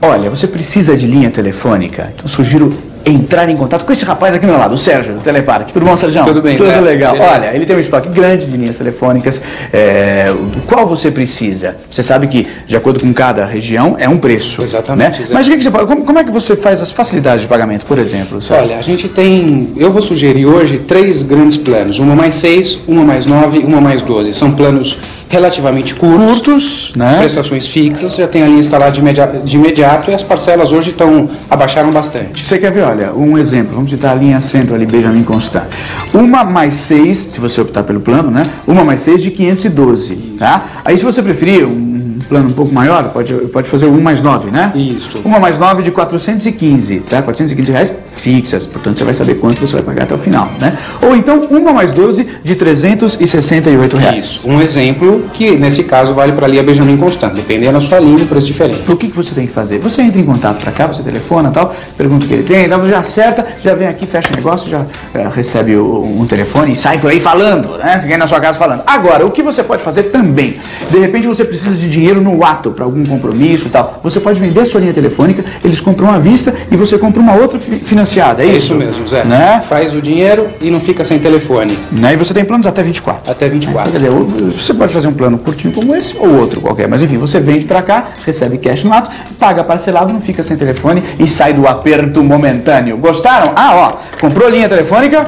Olha, você precisa de linha telefônica, então sugiro entrar em contato com esse rapaz aqui do meu lado, o Sérgio, do Teleparque. Tudo bom, Sérgio? Tudo bem, Tudo né? legal. Beleza. Olha, ele tem um estoque grande de linhas telefônicas. É, do qual você precisa? Você sabe que, de acordo com cada região, é um preço. Exatamente, Né? Mas o que, que você como, como é que você faz as facilidades de pagamento, por exemplo, Sérgio? Olha, a gente tem, eu vou sugerir hoje três grandes planos, uma mais 6, uma mais 9, uma mais 12. São planos relativamente curtos, Curtos, né? prestações fixas, já tem a linha instalada de, imediato, de imediato e as parcelas hoje estão abaixaram bastante. Você quer ver, olha, um exemplo, vamos citar a linha centro ali, Benjamin Constant. Uma mais seis, se você optar pelo plano, né? Uma mais seis de 512, tá? Aí se você preferir um plano um pouco maior, pode, pode fazer o 1 mais 9, né? Isso. Uma mais 9 de 415, tá? 415 reais fixas, portanto você vai saber quanto você vai pagar até o final, né? Ou então uma mais 12 de 368 reais. Isso. Um exemplo que, nesse caso, vale para a linha Benjamin Constant, dependendo da sua linha, o preço diferente. O que, que você tem que fazer? Você entra em contato para cá, você telefona tal, pergunta o que ele tem, então você já acerta, já vem aqui, fecha o negócio, já eh, recebe o- um telefone e sai por aí falando, né? Fica aí na sua casa falando. Agora, o que você pode fazer também? De repente você precisa de dinheiro no ato para algum compromisso e tal. Você pode vender a sua linha telefônica, eles compram à vista e você compra uma outra fi- financiada, é É isso? isso mesmo, Zé. Né? Faz o dinheiro e não fica sem telefone. Né? E você tem planos até 24. Até 24. Quer dizer, você pode fazer um plano curtinho como esse ou outro qualquer, mas enfim, você vende para cá, recebe cash no ato, paga parcelado, não fica sem telefone e sai do aperto momentâneo. Gostaram? Ah, ó, comprou linha telefônica,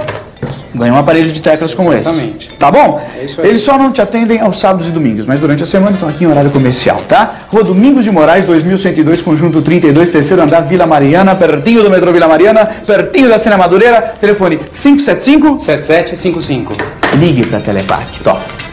ganhou um aparelho de teclas como Exatamente. esse. Tá bom? É isso aí. Eles só não te atendem aos sábados e domingos, mas durante a semana estão aqui em horário comercial, tá? Rua Domingos de Moraes, 2102, conjunto 32, terceiro andar, Vila Mariana, pertinho do metrô Vila Mariana, pertinho da Cena Madureira, telefone 575, 7755. ligue para Teleparque. Top.